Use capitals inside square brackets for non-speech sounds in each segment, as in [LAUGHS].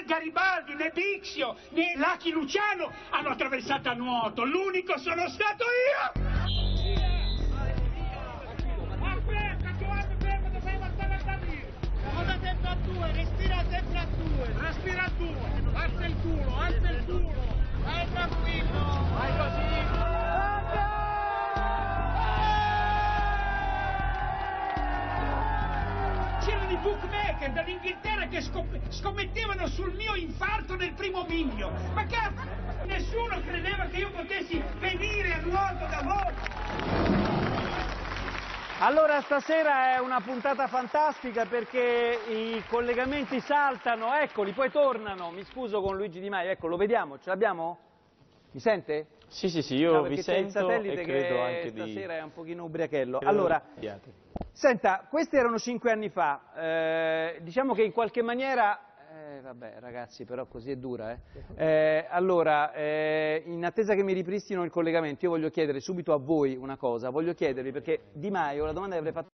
né Garibaldi, né Bixio, né Lucky Luciano hanno attraversato a nuoto. L'unico sono stato io! Aspetta, Giovanni, fermo, dobbiamo stare a salire. Cosa sempre a due, respira sempre a due. Respira a due. Alza il culo, alza il culo. Vai tranquillo. Vai così. Bookmaker dall'Inghilterra che scommettevano sul mio infarto nel primo miglio. Ma cazzo, nessuno credeva che io potessi venire a nuoto da voi. Allora stasera è una puntata fantastica perché i collegamenti saltano, eccoli, poi tornano. Mi scuso con Luigi Di Maio, ecco, lo vediamo, ce l'abbiamo? Mi sente? Sì, sì, sì, io No, vi sento satellite e credo che anche di... stasera è un pochino ubriachello. credo Allora, di. Senta, questi erano cinque anni fa, eh, diciamo che in qualche maniera... eh, vabbè ragazzi, però così è dura, eh. Eh, allora, eh, in attesa che mi ripristino il collegamento, io voglio chiedere subito a voi una cosa, voglio chiedervi, perché Di Maio, la domanda che avrei fatto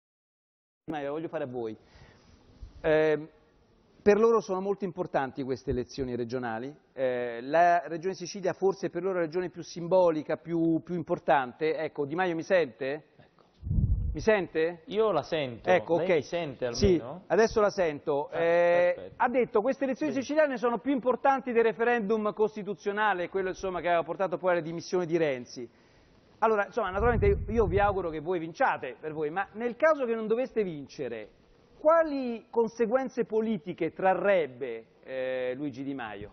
Di Maio la voglio fare a voi. Eh, per loro sono molto importanti queste elezioni regionali, eh, la Regione Sicilia forse per loro è la regione più simbolica, più, più importante. Ecco, Di Maio mi sente? Mi sente? Io la sento, Ecco, lei ok. mi sente Sì, almeno? adesso la sento. Ah, Eh, ha detto queste elezioni siciliane sono più importanti del referendum costituzionale, quello insomma, che aveva portato poi alle dimissioni di Renzi. Allora, insomma, naturalmente io vi auguro che voi vinciate per voi, ma nel caso che non doveste vincere, quali conseguenze politiche trarrebbe eh, Luigi Di Maio?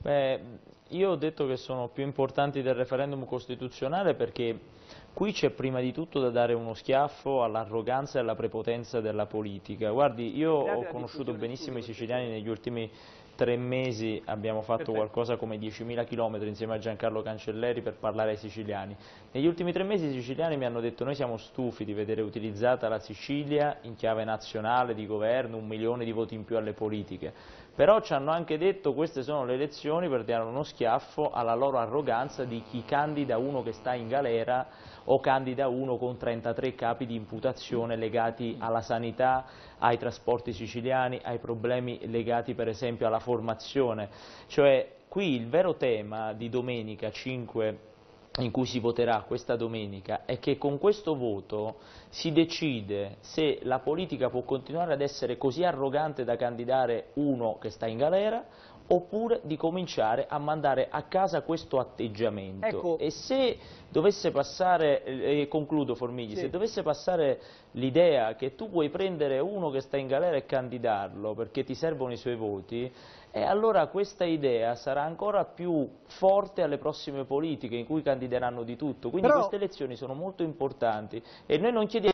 Beh, io ho detto che sono più importanti del referendum costituzionale perché qui c'è prima di tutto da dare uno schiaffo all'arroganza e alla prepotenza della politica. Guardi, io ho conosciuto benissimo i siciliani negli ultimi tre mesi, abbiamo fatto Perfetto. qualcosa come 10.000 chilometri insieme a Giancarlo Cancelleri per parlare ai siciliani. Negli ultimi tre mesi i siciliani mi hanno detto noi siamo stufi di vedere utilizzata la Sicilia in chiave nazionale, di governo, un milione di voti in più alle politiche. Però ci hanno anche detto queste sono le elezioni per dare uno schiaffo alla loro arroganza di chi candida uno che sta in galera o candida uno con 33 capi di imputazione legati alla sanità, ai trasporti siciliani, ai problemi legati per esempio alla formazione. Cioè qui il vero tema di domenica 5 in cui si voterà questa domenica è che con questo voto si decide se la politica può continuare ad essere così arrogante da candidare uno che sta in galera oppure di cominciare a mandare a casa questo atteggiamento. Ecco. E se dovesse passare, eh, e concludo Formigli, Sì. se dovesse passare l'idea che tu puoi prendere uno che sta in galera e candidarlo perché ti servono i suoi voti, e allora questa idea sarà ancora più forte alle prossime politiche in cui candideranno di tutto. Quindi Però- queste elezioni sono molto importanti e noi non chiediamo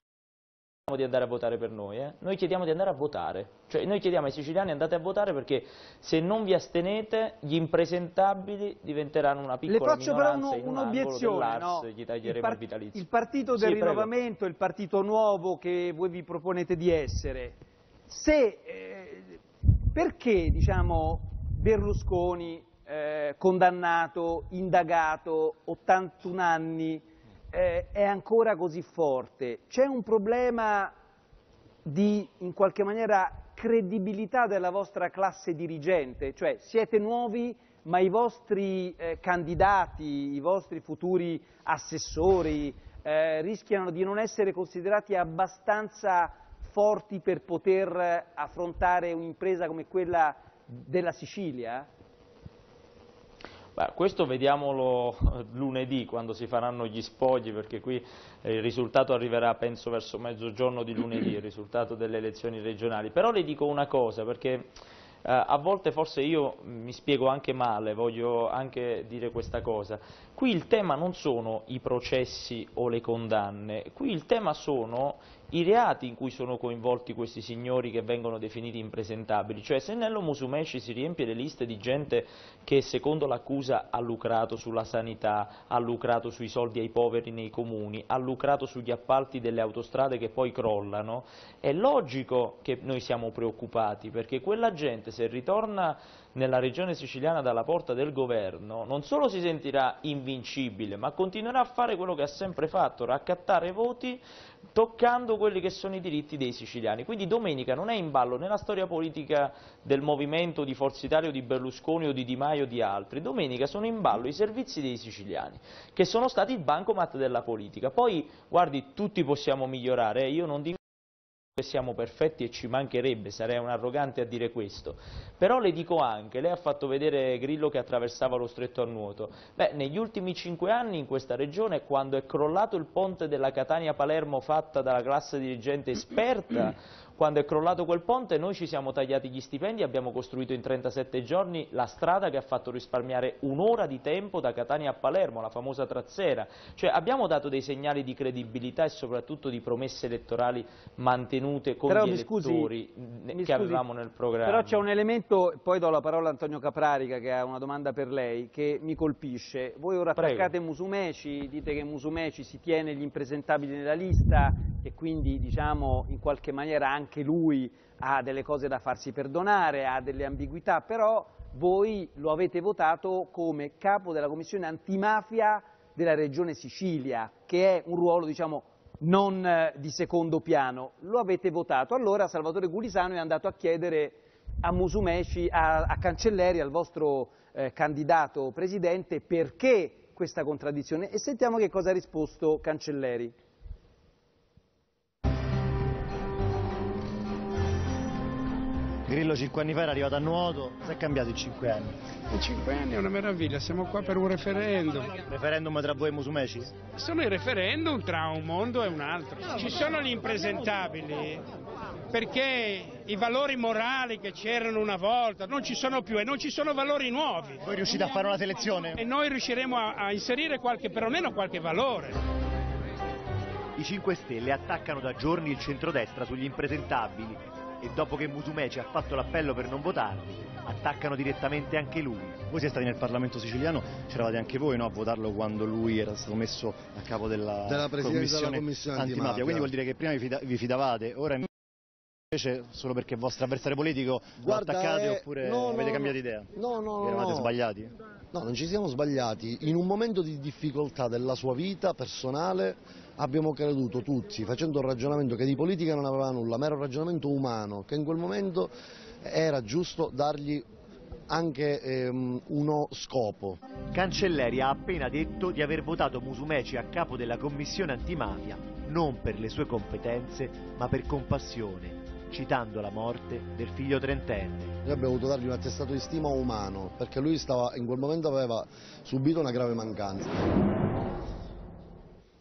di andare a votare per noi, eh. noi chiediamo di andare a votare, cioè noi chiediamo ai siciliani andate a votare perché se non vi astenete gli impresentabili diventeranno una Le piccola faccio però minoranza in un angolo un'obiezione, dell'Ars, no? gli taglieremo il, par- vitalizio. il partito del Sì, prego. rinnovamento, il partito nuovo che voi vi proponete di essere, se, eh, perché diciamo, Berlusconi, eh, condannato, indagato, 81 anni, eh, è ancora così forte? C'è un problema di, in qualche maniera, credibilità della vostra classe dirigente? Cioè, siete nuovi, ma i vostri eh, candidati, i vostri futuri assessori eh, rischiano di non essere considerati abbastanza forti per poter eh, affrontare un'impresa come quella della Sicilia? Beh, questo vediamolo [LAUGHS] lunedì quando si faranno gli spogli perché qui eh, il risultato arriverà penso verso mezzogiorno di lunedì, il risultato delle elezioni regionali. Però le dico una cosa perché eh, a volte forse io mi spiego anche male, voglio anche dire questa cosa. Qui il tema non sono i processi o le condanne, qui il tema sono i reati in cui sono coinvolti questi signori che vengono definiti impresentabili, cioè se Nello Musumeci si riempie le liste di gente che secondo l'accusa ha lucrato sulla sanità, ha lucrato sui soldi ai poveri nei comuni, ha lucrato sugli appalti delle autostrade che poi crollano, è logico che noi siamo preoccupati perché quella gente se ritorna nella regione siciliana dalla porta del governo non solo si sentirà invincibile ma continuerà a fare quello che ha sempre fatto, raccattare voti toccando quelli che sono i diritti dei siciliani. Quindi domenica non è in ballo nella storia politica del movimento di Forza Italia o di Berlusconi o di Di Maio o di altri, domenica sono in ballo i servizi dei siciliani, che sono stati il bancomat della politica. Poi, guardi, tutti possiamo migliorare, eh? io non dico siamo perfetti e ci mancherebbe, sarei un arrogante a dire questo, però le dico anche, lei ha fatto vedere Grillo che attraversava lo stretto a nuoto, beh negli ultimi cinque anni in questa regione quando è crollato il ponte della Catania-Palermo fatta dalla classe dirigente esperta quando è crollato quel ponte noi ci siamo tagliati gli stipendi abbiamo costruito in 37 giorni la strada che ha fatto risparmiare un'ora di tempo da Catania a Palermo, la famosa trazzera. Cioè abbiamo dato dei segnali di credibilità e soprattutto di promesse elettorali mantenute con però, gli elettori scusi, che scusi, avevamo nel programma. Però c'è un elemento, poi do la parola a Antonio Caprarica che ha una domanda per lei, che mi colpisce. Voi ora Prego. attaccate Musumeci, dite che Musumeci si tiene gli impresentabili nella lista e quindi diciamo in qualche maniera anche anche lui ha delle cose da farsi perdonare, ha delle ambiguità, però voi lo avete votato come capo della commissione antimafia della regione Sicilia, che è un ruolo diciamo, non eh, di secondo piano, lo avete votato. Allora Salvatore Gulisano è andato a chiedere a Musumeci, a, a Cancelleri, al vostro eh, candidato presidente, perché questa contraddizione e sentiamo che cosa ha risposto Cancelleri. Grillo cinque anni fa era arrivato a nuoto, si è cambiato in cinque anni. In cinque anni è una meraviglia, siamo qua per un referendum. Referendum tra voi e Musumeci? Sono i referendum tra un mondo e un altro. Ci sono gli impresentabili perché i valori morali che c'erano una volta non ci sono più e non ci sono valori nuovi. Voi riuscite a fare una selezione? E noi riusciremo a, a inserire qualche, perlomeno qualche valore. I 5 Stelle attaccano da giorni il centrodestra sugli impresentabili e dopo che Musumeci ha fatto l'appello per non votarli, attaccano direttamente anche lui. Voi siete stati nel Parlamento siciliano, c'eravate anche voi no, a votarlo quando lui era stato messo a capo della, della commissione, della commissione antimafia. antimafia, quindi vuol dire che prima vi, fida vi fidavate, ora invece solo perché il vostro avversario politico Guarda, lo attaccate eh, oppure no, avete no, cambiato idea? No, no, Vi eravate no. sbagliati? No, non ci siamo sbagliati. In un momento di difficoltà della sua vita personale abbiamo creduto tutti, facendo un ragionamento che di politica non aveva nulla, ma era un ragionamento umano, che in quel momento era giusto dargli anche ehm, uno scopo. Cancelleri ha appena detto di aver votato Musumeci a capo della commissione antimafia non per le sue competenze ma per compassione, citando la morte del figlio trentenne. Noi abbiamo voluto dargli un attestato di stima umano, perché lui stava, in quel momento aveva subito una grave mancanza.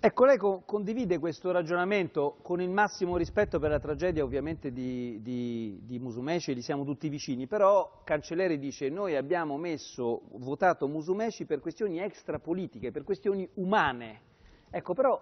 Ecco, lei co condivide questo ragionamento con il massimo rispetto per la tragedia ovviamente di, di, di Musumeci, gli siamo tutti vicini, però Cancelleri dice noi abbiamo messo, votato Musumeci per questioni extrapolitiche, per questioni umane. Ecco, però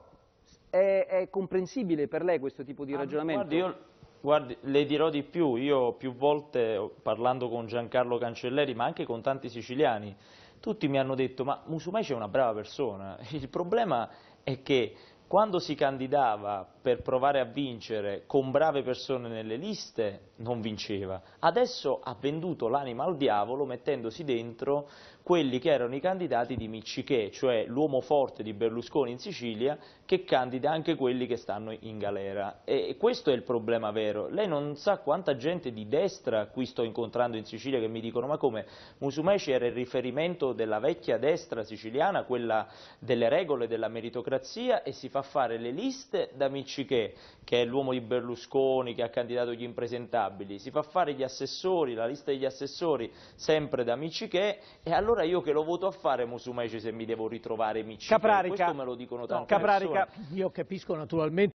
è, è comprensibile per lei questo tipo di Ah, ragionamento? Guardi, io guardi, le dirò di più, io più volte parlando con Giancarlo Cancelleri, ma anche con tanti siciliani, tutti mi hanno detto ma Musumeci è una brava persona, il problema è che quando si candidava per provare a vincere con brave persone nelle liste non vinceva, adesso ha venduto l'anima al diavolo mettendosi dentro quelli che erano i candidati di Miccichè, cioè l'uomo forte di Berlusconi in Sicilia che candida anche quelli che stanno in galera. E questo è il problema vero, lei non sa quanta gente di destra qui sto incontrando in Sicilia che mi dicono ma come? Musumeci era il riferimento della vecchia destra siciliana, quella delle regole della meritocrazia e si fa fare le liste da Miccichè che è l'uomo di Berlusconi che ha candidato gli impresentabili, si fa fare gli assessori, la lista degli assessori sempre da Miccichè e allora io che lo voto a fare Musumeci se mi devo ritrovare Miccichè, Caprarica. questo me lo dicono No, tante Caprarica. persone. Io capisco naturalmente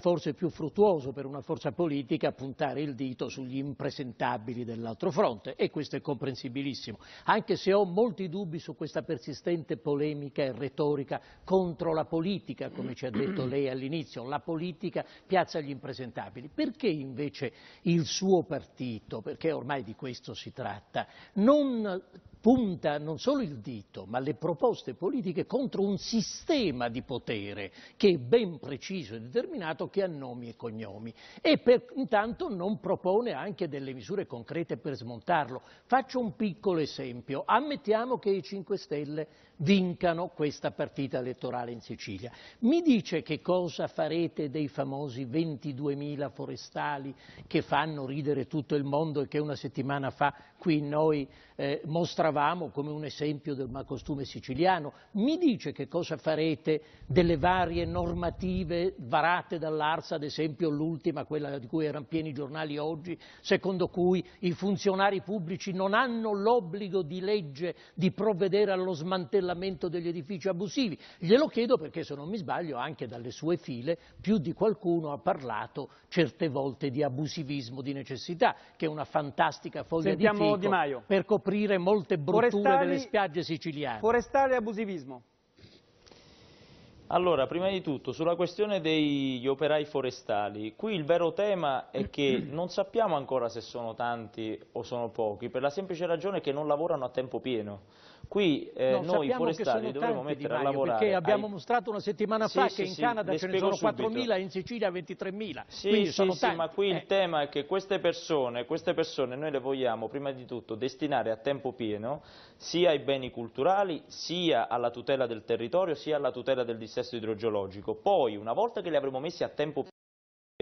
forse è più fruttuoso per una forza politica puntare il dito sugli impresentabili dell'altro fronte e questo è comprensibilissimo, anche se ho molti dubbi su questa persistente polemica e retorica contro la politica, come ci ha detto lei all'inizio, la politica piazza gli impresentabili. Perché invece il suo partito, perché ormai di questo si tratta, non punta non solo il dito, ma le proposte politiche contro un sistema di potere che è ben preciso e determinato che ha nomi e cognomi e per, intanto non propone anche delle misure concrete per smontarlo. Faccio un piccolo esempio. Ammettiamo che i 5 Stelle vincano questa partita elettorale in Sicilia. Mi dice che cosa farete dei famosi 22.000 forestali che fanno ridere tutto il mondo e che una settimana fa qui noi eh, mostravamo come un esempio del malcostume siciliano? Mi dice che cosa farete delle varie normative varate dall'Arsa, ad esempio l'ultima, quella di cui erano pieni i giornali oggi, secondo cui i funzionari pubblici non hanno l'obbligo di legge di provvedere allo smantellamento degli edifici abusivi? Glielo chiedo perché, se non mi sbaglio, anche dalle sue file più di qualcuno ha parlato certe volte di abusivismo di necessità, che è una fantastica foglia Sentiamo di fico Di Maio. per coprire molte brutture Forestali- delle spiagge siciliane. Forestale e abusivismo. Allora, prima di tutto, sulla questione degli operai forestali, qui il vero tema è che [CLEARS THROAT] non sappiamo ancora se sono tanti o sono pochi, per la semplice ragione che non lavorano a tempo pieno. Qui eh, No, noi forestali dovremo mettere a Maio, lavorare. perché abbiamo ai- mostrato una settimana Sì, fa sì, che in sì, Canada ce ne sono subito. 4.000 e in Sicilia 23.000, Sì, sì, sono sì, tanti. ma qui Eh. il tema è che queste persone, queste persone noi le vogliamo prima di tutto destinare a tempo pieno sia ai beni culturali, sia alla tutela del territorio, sia alla tutela del dissesto idrogeologico. Poi, una volta che li avremo messi a tempo pieno,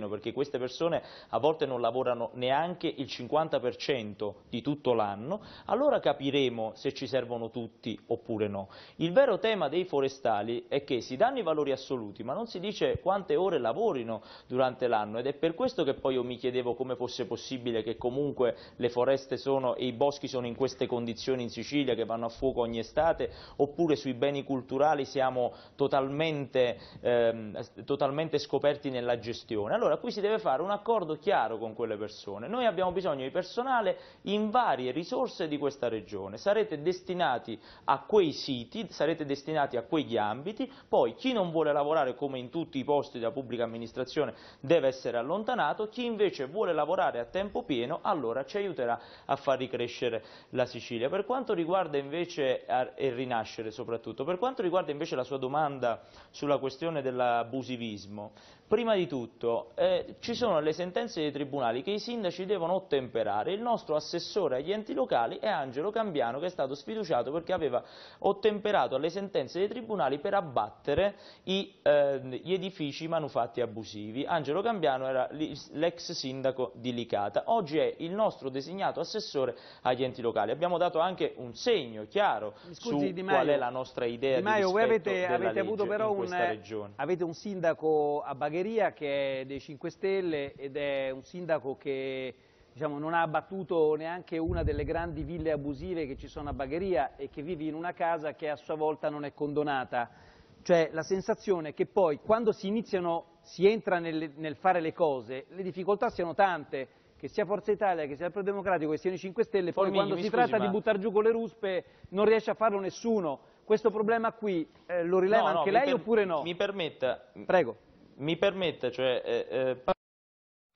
perché queste persone a volte non lavorano neanche il 50% di tutto l'anno, allora capiremo se ci servono tutti oppure no. Il vero tema dei forestali è che si danno i valori assoluti, ma non si dice quante ore lavorino durante l'anno ed è per questo che poi io mi chiedevo come fosse possibile che comunque le foreste sono e i boschi sono in queste condizioni in Sicilia che vanno a fuoco ogni estate, oppure sui beni culturali siamo totalmente, ehm, totalmente scoperti nella gestione. Allora qui si deve fare un accordo chiaro con quelle persone. Noi abbiamo bisogno di personale in varie risorse di questa regione. Sarete destinati a quei siti, sarete destinati a quegli ambiti, poi chi non vuole lavorare come in tutti i posti della pubblica amministrazione deve essere allontanato, chi invece vuole lavorare a tempo pieno allora ci aiuterà a far ricrescere la Sicilia. Per quanto riguarda invece e rinascere soprattutto, per quanto riguarda invece la sua domanda sulla questione dell'abusivismo, Prima di tutto, eh, ci sono le sentenze dei tribunali che i sindaci devono ottemperare. Il nostro assessore agli enti locali è Angelo Cambiano, che è stato sfiduciato perché aveva ottemperato alle sentenze dei tribunali per abbattere i, eh, gli edifici manufatti abusivi. Angelo Cambiano era l'ex sindaco di Licata. Oggi è il nostro designato assessore agli enti locali. Abbiamo dato anche un segno chiaro Scusi, su Maio. qual è la nostra idea Di Maio, di voi rispetto avete, della avete avuto però in un, questa regione. avete un sindaco a Bagheria che è dei 5 Stelle ed è un sindaco che diciamo, non ha abbattuto neanche una delle grandi ville abusive che ci sono a Bagheria e che vive in una casa che a sua volta non è condonata. Cioè la sensazione è che poi quando si iniziano, si entra nel, nel fare le cose, le difficoltà siano tante, che sia Forza Italia, che sia il Pro Democratico, che siano i 5 Stelle, poi Formigli, quando mi si scusi, tratta di ma- buttare giù con le ruspe non riesce a farlo nessuno. Questo problema qui eh, lo rileva No, no, anche mi lei per- oppure no? Mi permetta, Prego. Mi permetta, cioè, eh,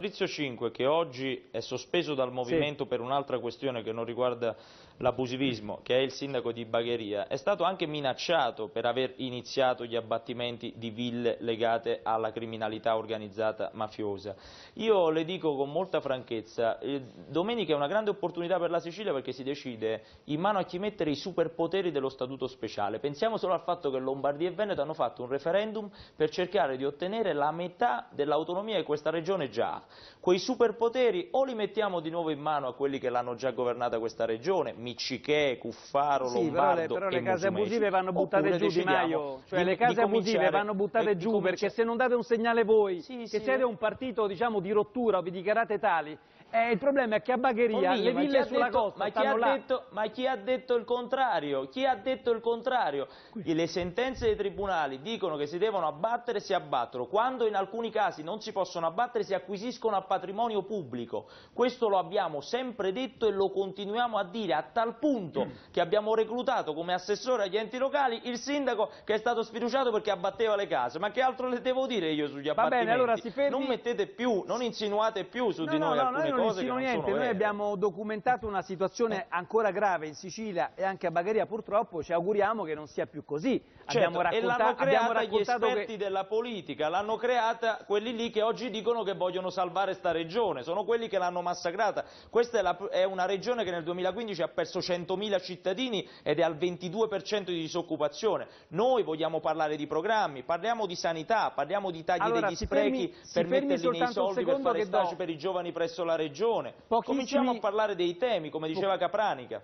Patrizio 5, che oggi è sospeso dal movimento per un'altra questione che non riguarda l'abusivismo, che è il sindaco di Bagheria, è stato anche minacciato per aver iniziato gli abbattimenti di ville legate alla criminalità organizzata mafiosa. Io le dico con molta franchezza, eh, domenica è una grande opportunità per la Sicilia perché si decide in mano a chi mettere i superpoteri dello statuto speciale. Pensiamo solo al fatto che Lombardia e Veneto hanno fatto un referendum per cercare di ottenere la metà dell'autonomia che questa regione già ha. Quei superpoteri o li mettiamo di nuovo in mano a quelli che l'hanno già governata questa regione, Miccichè, Cuffaro, Sì, però le, Lombardo però le e case Musumeci, abusive vanno buttate giù Di Maio, cioè di- le case abusive vanno buttate giù perché se non date un segnale voi Sì, che sì, siete eh. un partito diciamo di rottura o vi dichiarate tali, eh, il problema è che a Bagheria Formigli, le ville sulla detto- costa ma chi, detto, ma chi ha detto il contrario? Chi ha detto il contrario? Le sentenze dei tribunali dicono che si devono abbattere, si abbattono. Quando in alcuni casi non si possono abbattere, si acquisiscono a patrimonio pubblico. Questo lo abbiamo sempre detto e lo continuiamo a dire a tal punto che abbiamo reclutato come assessore agli enti locali il sindaco che è stato sfiduciato perché abbatteva le case. Ma che altro le devo dire io sugli Va abbattimenti? bene, allora si fermi. Non mettete più, non insinuate più su No, di no, noi no, alcune non cose non niente, sono noi vere. abbiamo documentato una situazione ancora grave in Sicilia e anche a Bagheria purtroppo, ci auguriamo che non sia più così. abbiamo Certo, e racconta- l'hanno abbiamo creata gli raccontato esperti che... della politica, l'hanno creata quelli lì che oggi dicono che vogliono salvare sta regione, sono quelli che l'hanno massacrata. Questa è, la- è una regione che nel 2015 ha perso 100.000 cittadini ed è al 22% di disoccupazione. Noi vogliamo parlare di programmi, parliamo di sanità, parliamo di tagli Allora, degli sprechi fermi- per metterli nei soldi per fare che do- stage per i giovani presso la regione. Pochissimi- Cominciamo a parlare dei temi, come diceva Capranica.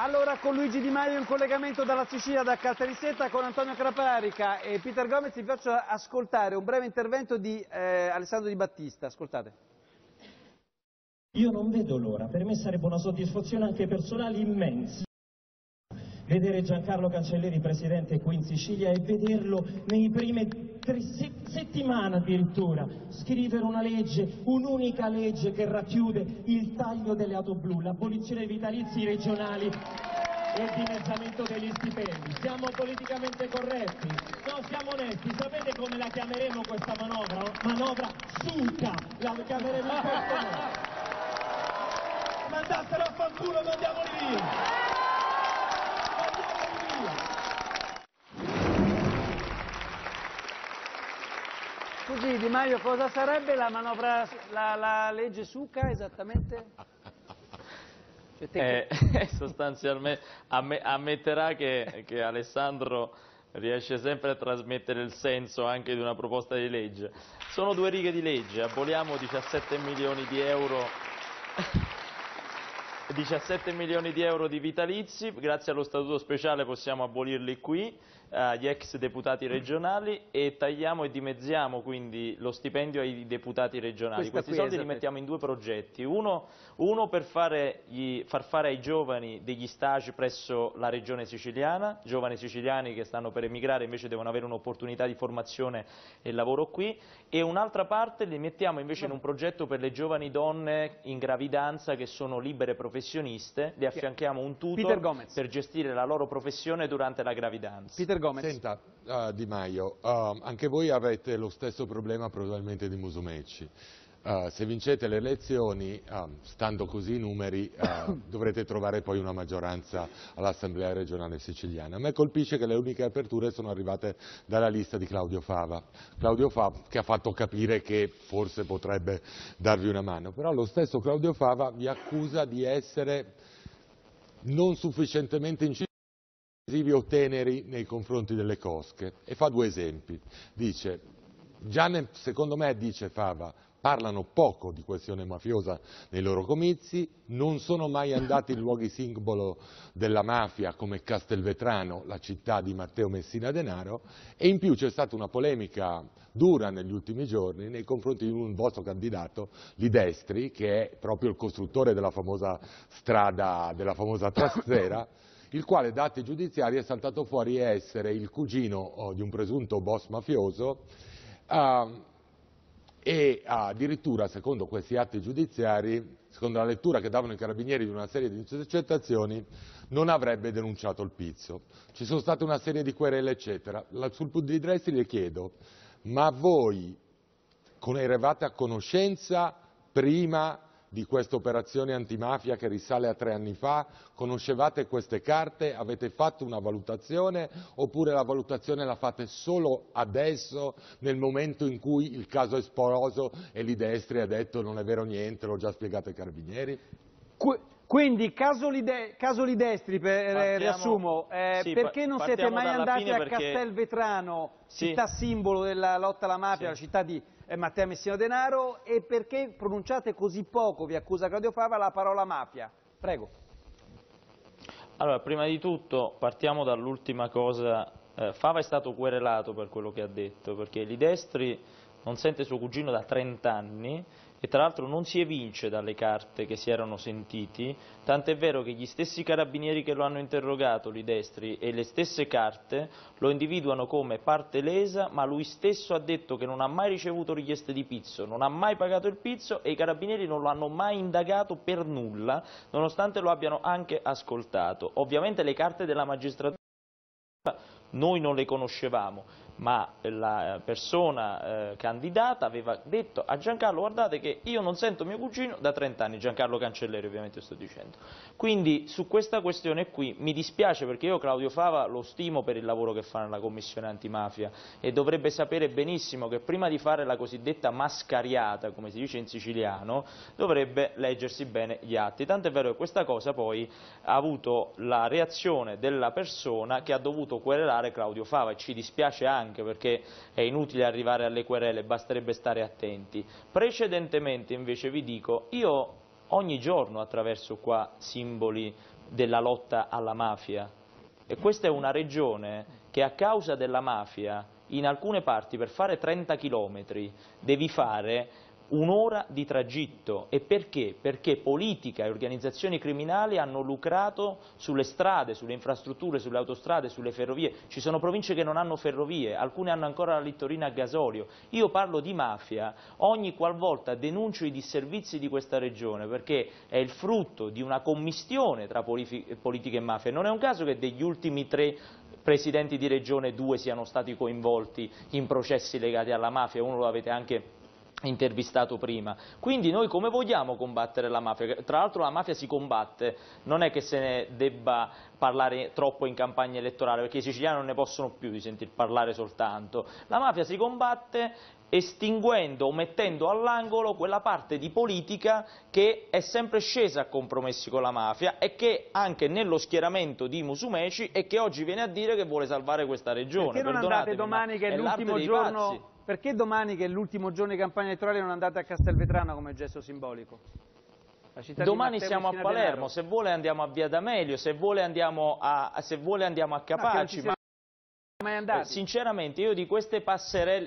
Allora con Luigi Di Maio in collegamento dalla Sicilia, da Caltanissetta, con Antonio Craparica e Peter Gomez vi faccio ascoltare un breve intervento di eh, Alessandro Di Battista. Ascoltate. Io non vedo l'ora, per me sarebbe una soddisfazione anche personale immensa vedere Giancarlo Cancelleri presidente qui in Sicilia e vederlo nei prime tre se- settimane addirittura scrivere una legge, un'unica legge che racchiude il taglio delle auto blu, l'abolizione dei vitalizi regionali e il dimezzamento degli stipendi. Siamo politicamente corretti? No, siamo onesti. Sapete come la chiameremo questa manovra? Manovra suca! La chiameremo in questo modo. Mandassero a fanculo, mandiamoli via! Scusi Di Maio, cosa sarebbe la manovra, la, la legge Succa esattamente? Cioè, te- Eh, [LAUGHS] sostanzialmente amme- ammetterà che, che Alessandro riesce sempre a trasmettere il senso anche di una proposta di legge. Sono due righe di legge, aboliamo 17 milioni di euro 17 milioni di euro di vitalizi, grazie allo statuto speciale possiamo abolirli qui, agli ex deputati regionali e tagliamo e dimezziamo quindi lo stipendio ai deputati regionali. Questa Questi soldi li mettiamo in due progetti, uno, uno per fare gli- far fare ai giovani degli stage presso la regione siciliana, giovani siciliani che stanno per emigrare invece devono avere un'opportunità di formazione e lavoro qui, e un'altra parte li mettiamo invece in un progetto per le giovani donne in gravidanza che sono libere professioniste, le affianchiamo un tutor per gestire la loro professione durante la gravidanza. Peter Gomez. Senta, eh, Di Maio, eh, anche voi avete lo stesso problema probabilmente di Musumeci. Eh, se vincete le elezioni, eh, stando così i numeri, eh, [COUGHS] dovrete trovare poi una maggioranza all'Assemblea regionale siciliana. A me colpisce che le uniche aperture sono arrivate dalla lista di Claudio Fava. Claudio Fava che ha fatto capire che forse potrebbe darvi una mano, però lo stesso Claudio Fava vi accusa di essere non sufficientemente incisivi o teneri nei confronti delle cosche e fa due esempi. Dice, già nel- secondo me, dice Fava, parlano poco di questione mafiosa nei loro comizi, non sono mai andati in luoghi simbolo della mafia come Castelvetrano, la città di Matteo Messina Denaro, e in più c'è stata una polemica dura negli ultimi giorni nei confronti di un vostro candidato, Lidestri, che è proprio il costruttore della famosa strada, della famosa trasfera, il quale da atti giudiziari è saltato fuori essere il cugino oh, di un presunto boss mafioso ah, e addirittura, secondo questi atti giudiziari, secondo la lettura che davano i carabinieri di una serie di intercettazioni, non avrebbe denunciato il pizzo. Ci sono state una serie di querele, eccetera. La- sul punto di Dressi le chiedo, ma voi con eravate a conoscenza prima di questa operazione antimafia che risale a tre anni fa? Conoscevate queste carte? Avete fatto una valutazione oppure la valutazione la fate solo adesso nel momento in cui il caso è esploso e l'Idestri ha detto non è vero niente, l'ho già spiegato ai carabinieri? Qu- quindi, caso, Lide- caso Lidestri, per eh, Partiamo- riassumo, eh, sì, perché non siete mai andati a perché- Castelvetrano, Sì. città simbolo della lotta alla mafia, Sì. la città di eh, Matteo Messina Denaro, e perché pronunciate così poco, vi accusa Claudio Fava, la parola mafia? Prego. Allora, prima di tutto partiamo dall'ultima cosa. Eh, Fava è stato querelato per quello che ha detto, perché Lidestri non sente suo cugino da 30 anni e tra l'altro non si evince dalle carte che si erano sentiti, tant'è vero che gli stessi carabinieri che lo hanno interrogato, Lidestri, e le stesse carte lo individuano come parte lesa, ma lui stesso ha detto che non ha mai ricevuto richieste di pizzo, non ha mai pagato il pizzo e i carabinieri non lo hanno mai indagato per nulla, nonostante lo abbiano anche ascoltato. Ovviamente le carte della magistratura noi non le conoscevamo, ma la persona eh, candidata aveva detto a Giancarlo guardate che io non sento mio cugino da 30 anni, Giancarlo Cancelleri ovviamente sto dicendo. Quindi su questa questione qui mi dispiace perché io Claudio Fava lo stimo per il lavoro che fa nella Commissione antimafia e dovrebbe sapere benissimo che prima di fare la cosiddetta mascariata, come si dice in siciliano, dovrebbe leggersi bene gli atti. Tanto è vero che questa cosa poi ha avuto la reazione della persona che ha dovuto querelare Claudio Fava e ci dispiace anche anche perché è inutile arrivare alle querele, basterebbe stare attenti. Precedentemente invece vi dico, io ogni giorno attraverso qua simboli della lotta alla mafia e questa è una regione che a causa della mafia in alcune parti per fare 30 chilometri devi fare un'ora di tragitto. E perché? Perché politica e organizzazioni criminali hanno lucrato sulle strade, sulle infrastrutture, sulle autostrade, sulle ferrovie. Ci sono province che non hanno ferrovie, alcune hanno ancora la littorina a gasolio. Io parlo di mafia ogni qualvolta denuncio i disservizi di questa regione perché è il frutto di una commistione tra politica e mafia. Non è un caso che degli ultimi tre presidenti di regione due siano stati coinvolti in processi legati alla mafia, uno lo avete anche intervistato prima. Quindi noi come vogliamo combattere la mafia? Tra l'altro la mafia si combatte, non è che se ne debba parlare troppo in campagna elettorale, perché i siciliani non ne possono più di sentir parlare soltanto. La mafia si combatte estinguendo o mettendo all'angolo quella parte di politica che è sempre scesa a compromessi con la mafia e che anche nello schieramento di Musumeci e che oggi viene a dire che vuole salvare questa regione. Perché non andate domani che è l'ultimo giorno... Pazzi perché domani, che è l'ultimo giorno di campagna elettorale, non andate a Castelvetrano come gesto simbolico? Domani siamo a Palermo, se vuole andiamo a Via D'Amelio, se vuole andiamo a, se vuole andiamo a Capaci. No, sinceramente io di,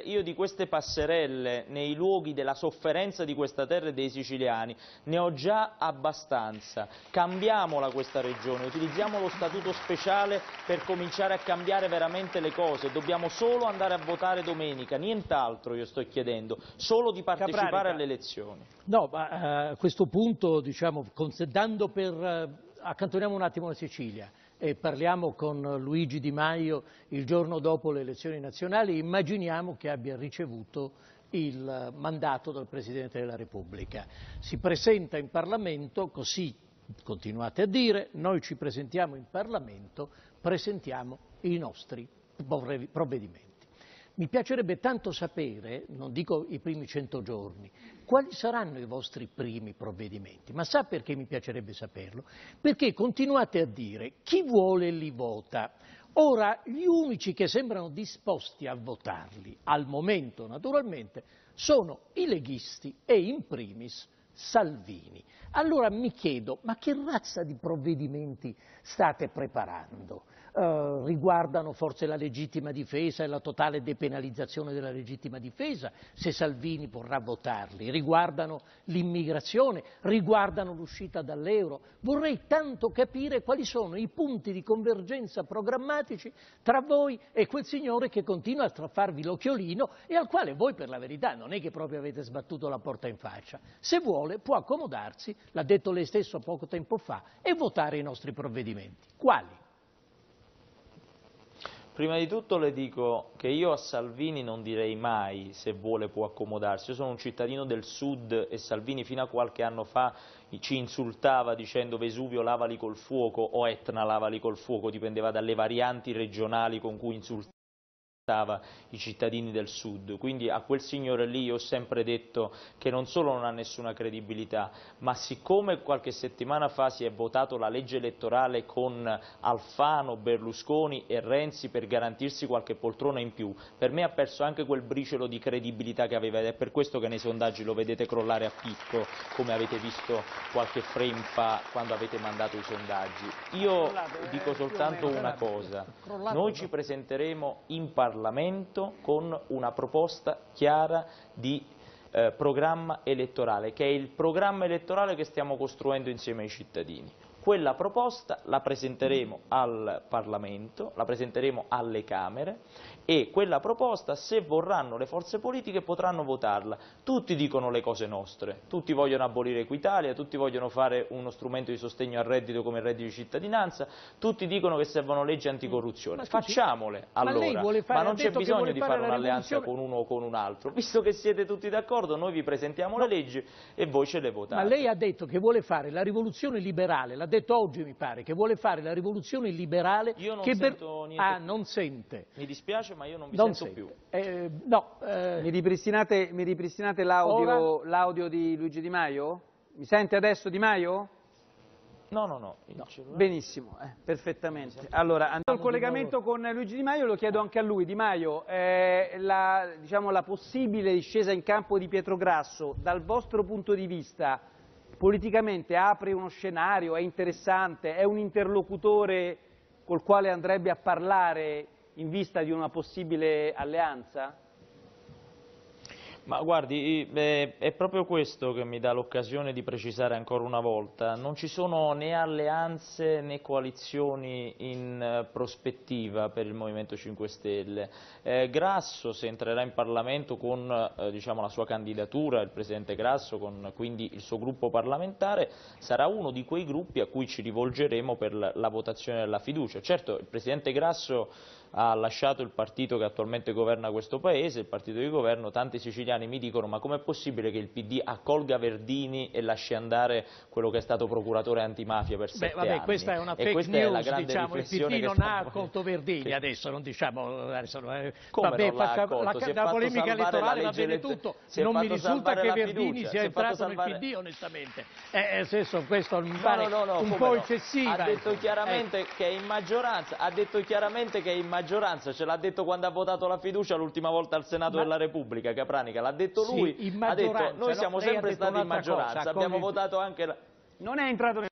io di, queste passerelle nei luoghi della sofferenza di questa terra e dei siciliani ne ho già abbastanza. Cambiamola questa regione, utilizziamo lo statuto speciale per cominciare a cambiare veramente le cose. Dobbiamo solo andare a votare domenica, nient'altro io sto chiedendo, solo di partecipare Caprarica. alle elezioni. No, ma eh, a questo punto, diciamo, dando per... Eh, accantoniamo un attimo la Sicilia e parliamo con Luigi Di Maio il giorno dopo le elezioni nazionali, immaginiamo che abbia ricevuto il mandato dal Presidente della Repubblica. Si presenta in Parlamento, così continuate a dire, noi ci presentiamo in Parlamento, presentiamo i nostri provvedimenti. Mi piacerebbe tanto sapere, non dico i primi cento giorni, quali saranno i vostri primi provvedimenti. Ma sa perché mi piacerebbe saperlo? Perché continuate a dire chi vuole li vota. Ora, gli unici che sembrano disposti a votarli, al momento naturalmente, sono i leghisti e in primis Salvini. Allora mi chiedo, ma che razza di provvedimenti state preparando? Eh, riguardano forse la legittima difesa e la totale depenalizzazione della legittima difesa, se Salvini vorrà votarli, riguardano l'immigrazione, riguardano l'uscita dall'euro. Vorrei tanto capire quali sono i punti di convergenza programmatici tra voi e quel signore che continua a farvi l'occhiolino e al quale voi per la verità non è che proprio avete sbattuto la porta in faccia. Se vuole può accomodarsi, l'ha detto lei stesso poco tempo fa, e votare i nostri provvedimenti. Quali? Prima di tutto le dico che io a Salvini non direi mai se vuole può accomodarsi, io sono un cittadino del sud e Salvini fino a qualche anno fa ci insultava dicendo Vesuvio lavali col fuoco o Etna lavali col fuoco, dipendeva dalle varianti regionali con cui insultava i cittadini del sud, quindi a quel signore lì io ho sempre detto che non solo non ha nessuna credibilità, ma siccome qualche settimana fa si è votato la legge elettorale con Alfano, Berlusconi e Renzi per garantirsi qualche poltrona in più, per me ha perso anche quel briciolo di credibilità che aveva ed è per questo che nei sondaggi lo vedete crollare a picco, come avete visto qualche frame fa quando avete mandato i sondaggi. Io dico soltanto una cosa, noi ci presenteremo in Parlamento Parlamento con una proposta chiara di eh, programma elettorale, che è il programma elettorale che stiamo costruendo insieme ai cittadini. Quella proposta la presenteremo al Parlamento, la presenteremo alle Camere e quella proposta, se vorranno le forze politiche, potranno votarla. Tutti dicono le cose nostre, tutti vogliono abolire Equitalia, tutti vogliono fare uno strumento di sostegno al reddito come il reddito di cittadinanza, tutti dicono che servono leggi anticorruzione. Ma Facciamole ma allora, fare- ma non c'è bisogno di fare un'alleanza con uno o con un altro. Visto che siete tutti d'accordo, noi vi presentiamo le leggi e voi ce le votate. Ma lei ha detto che vuole fare la rivoluzione liberale, l'ha detto oggi mi pare, che vuole fare la rivoluzione liberale Io non che per- sento niente. Ah, non sente. Mi dispiace, ma io non vi Non sento sente. più. Eh, no, eh, Mi ripristinate, mi ripristinate l'audio, l'audio di Luigi Di Maio? Mi sente adesso Di Maio? No, no, no. cellulare- Benissimo, eh, perfettamente. Allora, andando al collegamento con Luigi Di Maio, lo chiedo anche a lui. Di Maio, eh, la, diciamo, la possibile discesa in campo di Pietro Grasso, dal vostro punto di vista, politicamente apre uno scenario, è interessante, è un interlocutore col quale andrebbe a parlare in vista di una possibile alleanza? Ma guardi, eh, è proprio questo che mi dà l'occasione di precisare ancora una volta. Non ci sono né alleanze né coalizioni in eh, prospettiva per il Movimento 5 Stelle. Eh, Grasso, se entrerà in Parlamento con eh, diciamo, la sua candidatura, il Presidente Grasso, con quindi il suo gruppo parlamentare, sarà uno di quei gruppi a cui ci rivolgeremo per la, la votazione della fiducia. Certo, il Presidente Grasso ha lasciato il partito che attualmente governa questo Paese, il partito di governo, tanti siciliani mi dicono ma com'è possibile che il PD accolga Verdini e lasci andare quello che è stato procuratore antimafia per Beh, sette vabbè, anni? questa è una E fake questa è la news, grande diciamo, il PD non ha accolto Verdini che- adesso, non diciamo, adesso, eh, Come vabbè, non l'ha accolto? la, la polemica elettorale la va bene tutto, non mi risulta che Verdini sia entrato salvare- nel PD onestamente, eh, nel senso questo mi pare no, no, no, un po' no. eccessiva. Ha detto ecco. chiaramente che è in maggioranza, ha detto chiaramente che è in maggioranza, ce l'ha detto quando ha votato la fiducia l'ultima volta al Senato Ma- della Repubblica, Capranica, l'ha detto Sì, lui, ha detto maggioranza, noi no? siamo ha sempre stati in cosa, maggioranza, accoglie- abbiamo votato anche la... Non è entrato nel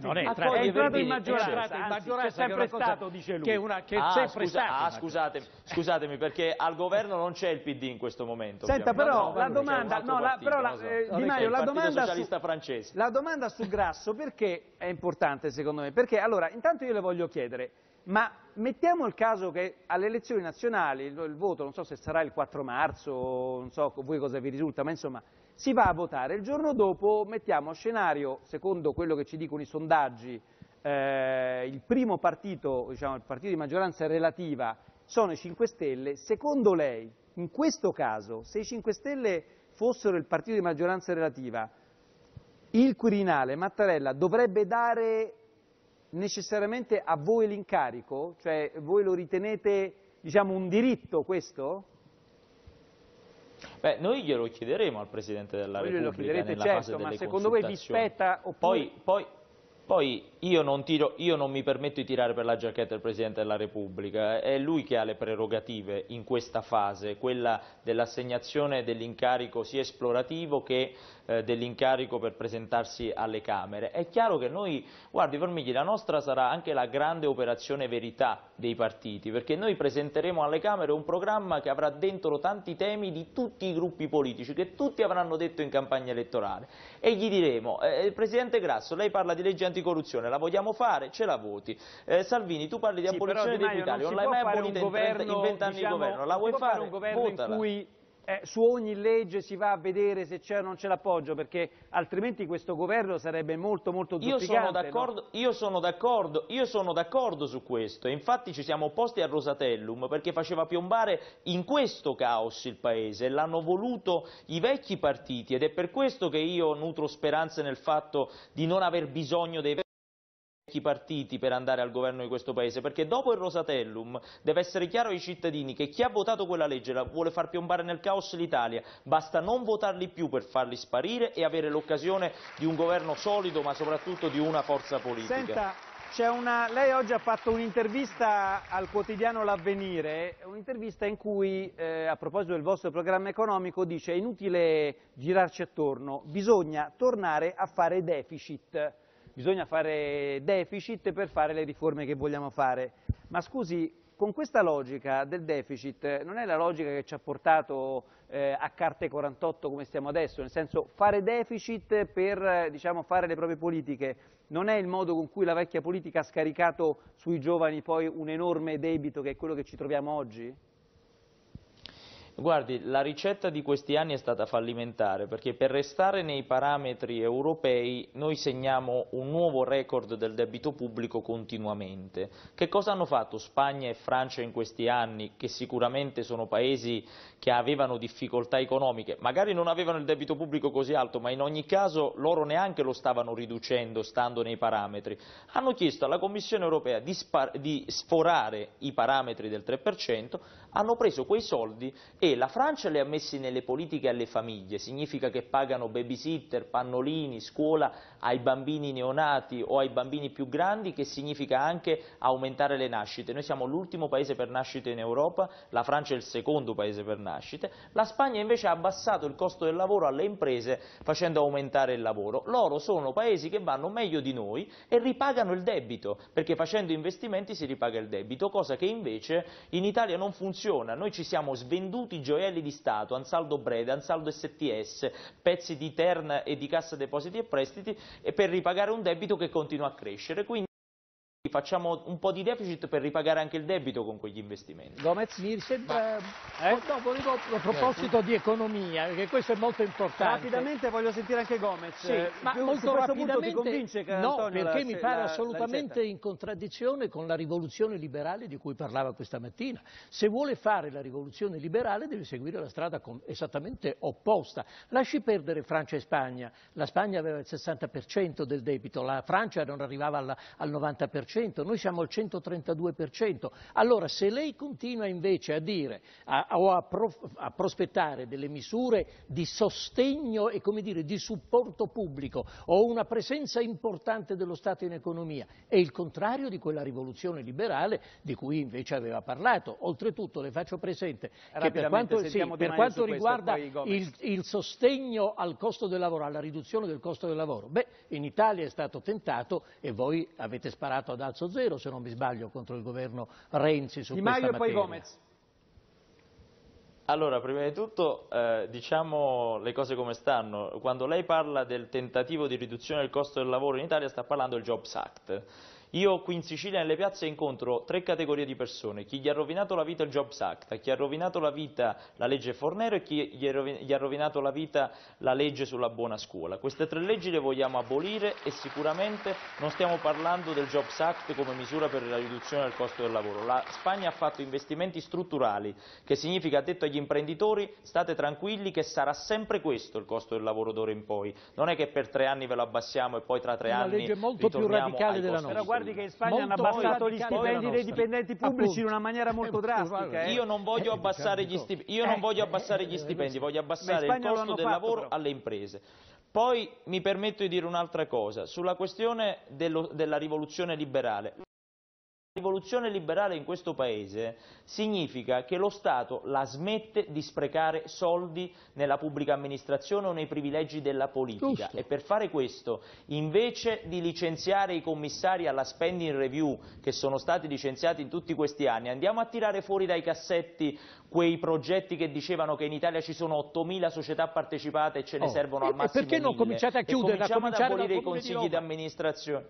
Non è entrato, è entrato in maggioranza, in anzi, maggioranza, è sempre cosa stato, dice lui. Che una, che Ah, sempre scusa- stato. ah, scusatemi, scusatemi, perché al governo non c'è il PD in questo momento. Senta, però No, la domanda, no, la, partito, però la, eh, Di Maio, il la domanda, Socialista su, francese. la domanda su Grasso perché è importante secondo me? Perché allora, intanto io le voglio chiedere, ma mettiamo il caso che alle elezioni nazionali il, il voto, non so se sarà il 4 marzo, non so voi cosa vi risulta, ma insomma si va a votare, il giorno dopo mettiamo scenario, secondo quello che ci dicono i sondaggi, eh, il primo partito, diciamo il partito di maggioranza relativa sono i 5 Stelle, secondo lei, in questo caso, se i 5 Stelle fossero il partito di maggioranza relativa, il Quirinale, Mattarella, dovrebbe dare necessariamente a voi l'incarico? Cioè voi lo ritenete diciamo, un diritto questo? Beh, noi glielo chiederemo al Presidente della Voi glielo Repubblica chiederete, nella certo, fase ma delle secondo voi vi spetta oppure- Poi, poi, poi io, non tiro, io non mi permetto di tirare per la giacchetta del Presidente della Repubblica, è lui che ha le prerogative in questa fase, quella dell'assegnazione dell'incarico sia esplorativo che eh, dell'incarico per presentarsi alle Camere. È chiaro che noi, guardi Formigli, la nostra sarà anche la grande operazione verità dei partiti, perché noi presenteremo alle Camere un programma che avrà dentro tanti temi di tutti i gruppi politici, che tutti avranno detto in campagna elettorale, e gli diremo, eh, Presidente Grasso, lei parla di legge anticorruzione, la vogliamo fare? Ce la voti. Eh, Salvini, tu parli di Sì, abolizione Maio, dei Italia, non l'hai mai abolita in 30 in governo, 20 anni diciamo, di governo, la vuoi fare fare? un governo Votala. in cui eh, su ogni legge si va a vedere se c'è o non c'è l'appoggio, perché altrimenti questo governo sarebbe molto molto Io sono zoppicante. no? io sono d'accordo, d'accordo su questo e infatti ci siamo opposti al Rosatellum perché faceva piombare in questo caos il paese l'hanno voluto i vecchi partiti ed è per questo che io nutro speranze nel fatto di non aver bisogno dei vecchi partiti per andare al governo di questo paese, perché dopo il Rosatellum deve essere chiaro ai cittadini che chi ha votato quella legge la vuole far piombare nel caos l'Italia, basta non votarli più per farli sparire e avere l'occasione di un governo solido ma soprattutto di una forza politica. Senta, una... lei oggi ha fatto un'intervista al quotidiano L'Avvenire, un'intervista in cui, eh, a proposito del vostro programma economico, dice è inutile girarci attorno, bisogna tornare a fare deficit, bisogna fare deficit per fare le riforme che vogliamo fare. Ma scusi, con questa logica del deficit non è la logica che ci ha portato eh, a carte 48 come stiamo adesso, nel senso fare deficit per diciamo, fare le proprie politiche non è il modo con cui la vecchia politica ha scaricato sui giovani poi un enorme debito che è quello che ci troviamo oggi? Guardi, la ricetta di questi anni è stata fallimentare perché per restare nei parametri europei noi segniamo un nuovo record del debito pubblico continuamente. Che cosa hanno fatto Spagna e Francia in questi anni, che sicuramente sono paesi che avevano difficoltà economiche, magari non avevano il debito pubblico così alto, ma in ogni caso loro neanche lo stavano riducendo stando nei parametri. Hanno chiesto alla Commissione europea di, di sforare i parametri del 3%, hanno preso quei soldi e la Francia li ha messi nelle politiche alle famiglie, significa che pagano babysitter, pannolini, scuola ai bambini neonati o ai bambini più grandi, che significa anche aumentare le nascite. Noi siamo l'ultimo paese per nascite in Europa, la Francia è il secondo paese per nascite, la Spagna invece ha abbassato il costo del lavoro alle imprese facendo aumentare il lavoro. Loro sono paesi che vanno meglio di noi e ripagano il debito, perché facendo investimenti si ripaga il debito, cosa che invece in Italia non funziona. Noi ci siamo svenduti gioielli di Stato, Ansaldo Brede, Ansaldo STS, pezzi di Tern e di Cassa Depositi e Prestiti per ripagare un debito che continua a crescere. Quindi facciamo un po' di deficit per ripagare anche il debito con quegli investimenti. Gomez mi sembra... Eh? No, volevo a proposito di economia, perché questo è molto importante. Rapidamente voglio sentire anche Gomez. Sì, eh, ma Più, molto rapidamente... convince no, Antonio perché la, mi pare la, assolutamente la in contraddizione con la rivoluzione liberale di cui parlava questa mattina. Se vuole fare la rivoluzione liberale deve seguire la strada esattamente opposta. Lasci perdere Francia e Spagna. La Spagna aveva il 60% del debito, la Francia non arrivava alla, al 90% noi siamo al 132%. Allora se lei continua invece a dire a, o a, pro, a, prospettare delle misure di sostegno e come dire, di supporto pubblico o una presenza importante dello Stato in economia, è il contrario di quella rivoluzione liberale di cui invece aveva parlato. Oltretutto le faccio presente che per quanto, sì, per quanto riguarda il, il, sostegno al costo del lavoro, alla riduzione del costo del lavoro, beh, in Italia è stato tentato e voi avete sparato ad alzo zero, se non mi sbaglio, contro il governo Renzi su Di questa Maio materia. e poi Gomez. Allora, prima di tutto eh, diciamo le cose come stanno. Quando lei parla del tentativo di riduzione del costo del lavoro in Italia sta parlando del Jobs Act. Io qui in Sicilia nelle piazze incontro tre categorie di persone, chi gli ha rovinato la vita il Jobs Act, chi ha rovinato la vita la legge Fornero e chi gli ha rovinato la vita la legge sulla buona scuola. Queste tre leggi le vogliamo abolire e sicuramente non stiamo parlando del Jobs Act come misura per la riduzione del costo del lavoro. La Spagna ha fatto investimenti strutturali, che significa, ha detto agli imprenditori, state tranquilli che sarà sempre questo il costo del lavoro d'ora in poi. Non è che per tre anni ve lo abbassiamo e poi tra tre Una anni ritorniamo ai della costi Guardi che in Spagna hanno abbassato gli stipendi dei dipendenti pubblici Appunto. in una maniera molto drastica. eh. Io non voglio abbassare gli stipendi, io non voglio abbassare gli stipendi, voglio abbassare il costo del fatto, lavoro però. alle imprese. Poi mi permetto di dire un'altra cosa, sulla questione dello- della rivoluzione liberale. La rivoluzione liberale in questo Paese significa che lo Stato la smette di sprecare soldi nella pubblica amministrazione o nei privilegi della politica Giusto. e per fare questo, invece di licenziare i commissari alla spending review che sono stati licenziati in tutti questi anni, andiamo a tirare fuori dai cassetti quei progetti che dicevano che in Italia ci sono 8.000 società partecipate e ce ne Oh, servono al massimo perché non 1.000. cominciate a E chiuderla, cominciamo ad abolire i consigli di amministrazione.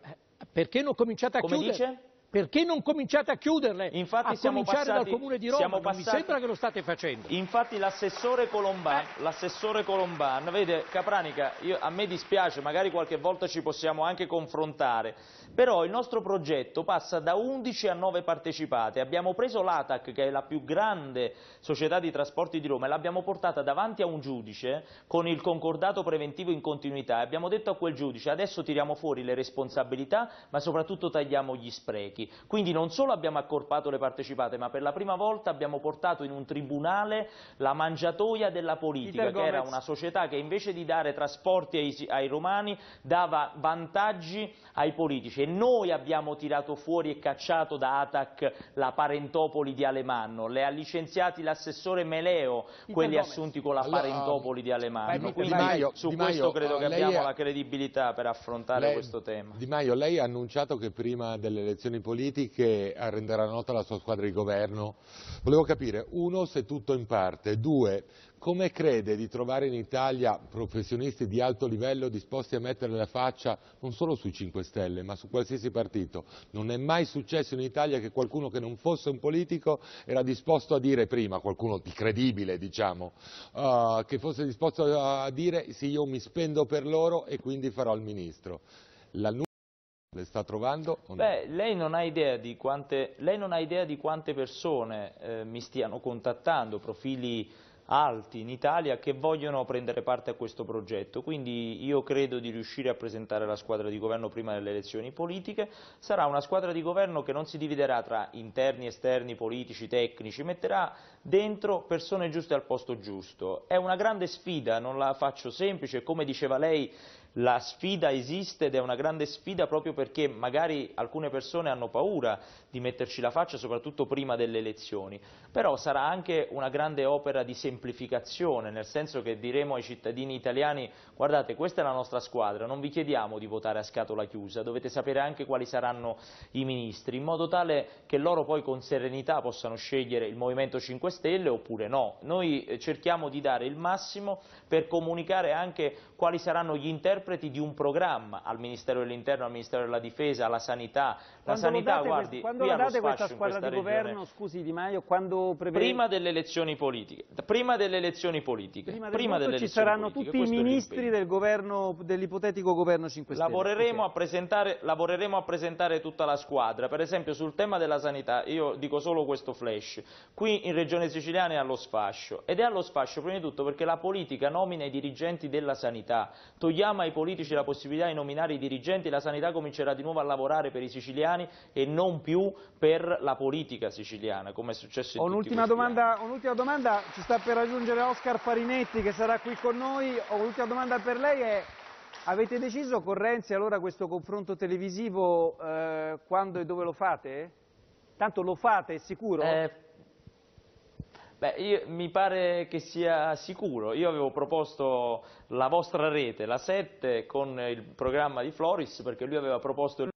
Perché non cominciate a Come chiudere? dice? Perché non cominciate a chiuderle? Infatti a siamo cominciare passati- dal Comune di Roma, siamo non mi passati- sembra che lo state facendo. Infatti l'assessore Colomban, Eh. l'assessore Colomban, vede Capranica, io- a me dispiace, magari qualche volta ci possiamo anche confrontare, però il nostro progetto passa da 11 a 9 partecipate, abbiamo preso l'ATAC che è la più grande società di trasporti di Roma e l'abbiamo portata davanti a un giudice con il concordato preventivo in continuità e abbiamo detto a quel giudice adesso tiriamo fuori le responsabilità ma soprattutto tagliamo gli sprechi. Quindi non solo abbiamo accorpato le partecipate ma per la prima volta abbiamo portato in un tribunale la mangiatoia della politica Peter che era una società che invece di dare trasporti ai, ai romani dava vantaggi ai politici. E noi abbiamo tirato fuori e cacciato da Atac la parentopoli di Alemanno, le ha licenziati l'assessore Meleo, quelli Gomez. assunti con la Allora, parentopoli di Alemanno, quindi Di Maio- su Di questo Maio, credo che abbiamo è- la credibilità per affrontare Lei- questo tema. Di Maio, lei ha annunciato che prima delle elezioni politiche renderà nota la sua squadra di governo. Volevo capire, uno, se tutto in parte, due, come crede di trovare in Italia professionisti di alto livello disposti a mettere la faccia non solo sui 5 Stelle ma su qualsiasi partito? Non è mai successo in Italia che qualcuno che non fosse un politico era disposto a dire prima, qualcuno di credibile diciamo, uh, che fosse disposto a dire sì io mi spendo per loro e quindi farò il ministro. La le sta trovando? No? Beh, lei non ha idea di quante, idea di quante persone eh, mi stiano contattando, profili alti in Italia che vogliono prendere parte a questo progetto, quindi io credo di riuscire a presentare la squadra di governo prima delle elezioni politiche, sarà una squadra di governo che non si dividerà tra interni, esterni, politici, tecnici, metterà dentro persone giuste al posto giusto, è una grande sfida, non la faccio semplice, come diceva lei la sfida esiste ed è una grande sfida proprio perché magari alcune persone hanno paura di metterci la faccia, soprattutto prima delle elezioni, però sarà anche una grande opera di semplificazione, nel senso che diremo ai cittadini italiani guardate questa è la nostra squadra, non vi chiediamo di votare a scatola chiusa, dovete sapere anche quali saranno i ministri, in modo tale che loro poi con serenità possano scegliere il Movimento 5 Stelle oppure no. Noi eh, cerchiamo di dare il massimo per comunicare anche quali saranno gli interpreti di un programma al Ministero dell'Interno, al Ministero della Difesa, alla Sanità. La quando sanità, date, guardi, quando la date questa squadra di governo, scusi Di Maio, quando prevede... Prima delle elezioni politiche. Prima delle elezioni politiche. Prima, prima delle ci saranno politiche. tutti i ministri del dell'ipotetico governo 5 Stelle. Lavoreremo, a presentare, lavoreremo a presentare tutta la squadra. Per esempio sul tema della sanità, io dico solo questo flash. Qui in Regione Siciliana è allo sfascio. Ed è allo sfascio prima di tutto perché la politica nomina i dirigenti della sanità sanità, togliamo ai politici la possibilità di nominare i dirigenti, la sanità comincerà di nuovo a lavorare per i siciliani e non più per la politica siciliana, come è successo in un'ultima domanda, un'ultima domanda, ci sta per raggiungere Oscar Farinetti che sarà qui con noi, un'ultima domanda per lei è avete deciso con Renzi allora questo confronto televisivo eh, quando e dove lo fate? Tanto lo fate, è sicuro? Eh, Beh, io, mi pare che sia sicuro. Io avevo proposto la vostra rete, la 7, con il programma di Floris, perché lui aveva proposto il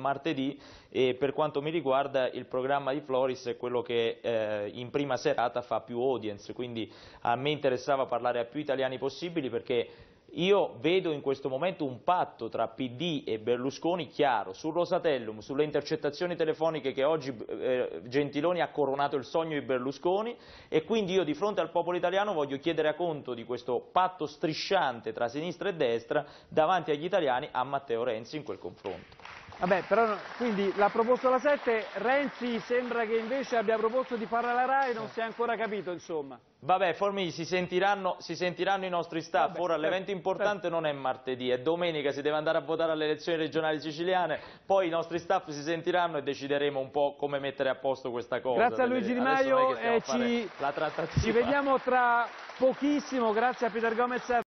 martedì e per quanto mi riguarda il programma di Floris è quello che eh, in prima serata fa più audience, quindi a me interessava parlare a più italiani possibili perché io vedo in questo momento un patto tra PD e Berlusconi chiaro sul Rosatellum, sulle intercettazioni telefoniche che oggi eh, Gentiloni ha coronato il sogno di Berlusconi e quindi io di fronte al popolo italiano voglio chiedere a conto di questo patto strisciante tra sinistra e destra davanti agli italiani a Matteo Renzi in quel confronto. Vabbè, però quindi l'ha proposto la 7, Renzi sembra che invece abbia proposto di farla la RAI, non si è ancora capito insomma. Vabbè, Formigli, si sentiranno, si sentiranno i nostri staff, Vabbè, ora l'evento importante non è martedì, è domenica, si deve andare a votare alle elezioni regionali siciliane, poi i nostri staff si sentiranno e decideremo un po' come mettere a posto questa cosa. Grazie a Luigi Di Maio e ci, ci vediamo tra pochissimo, grazie a Peter Gomez.